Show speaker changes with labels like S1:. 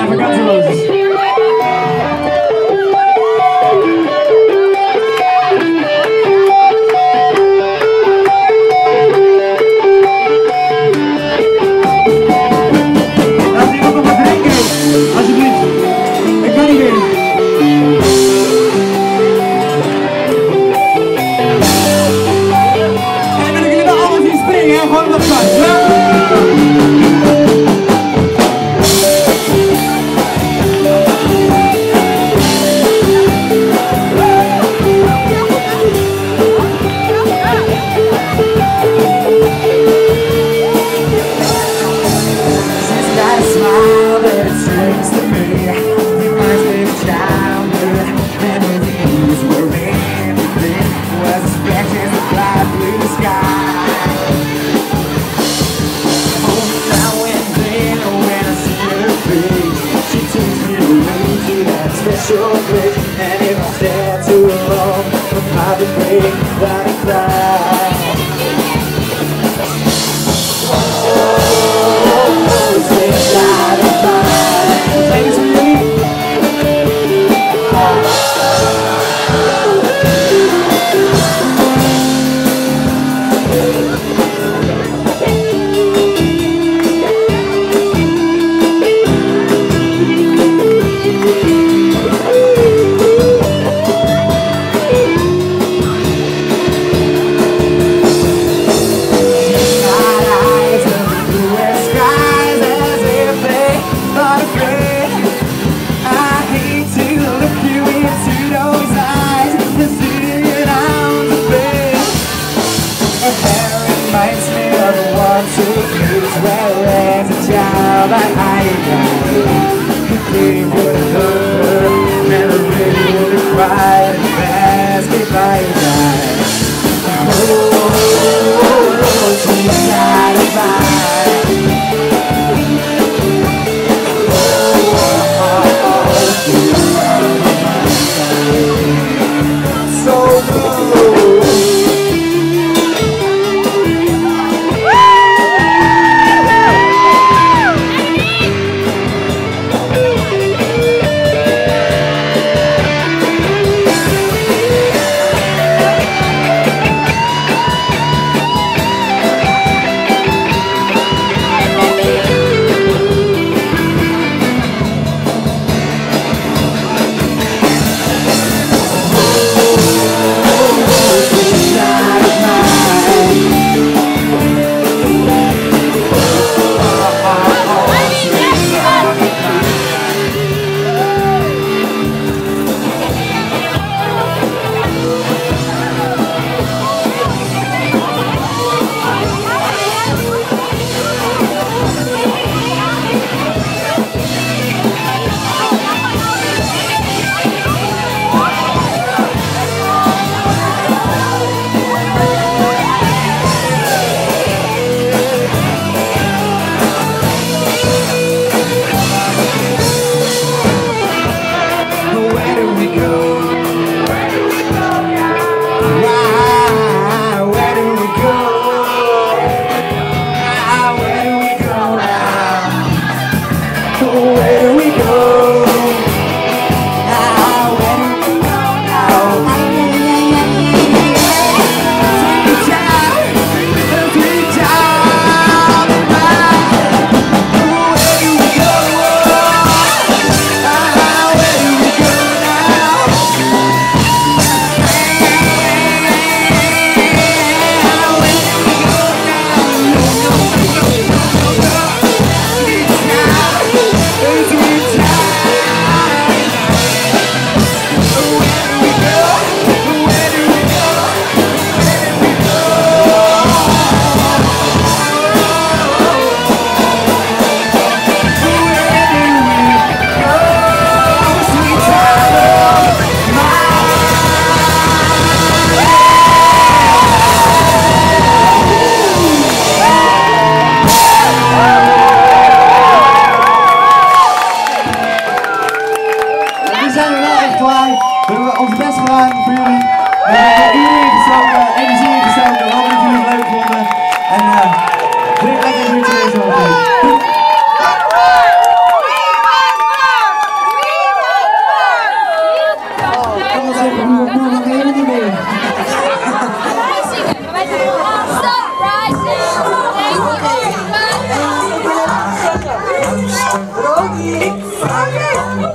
S1: I forgot to lose. your place And if I stand too long, I'll probably break. with Never really a really cry, Fast Sorry.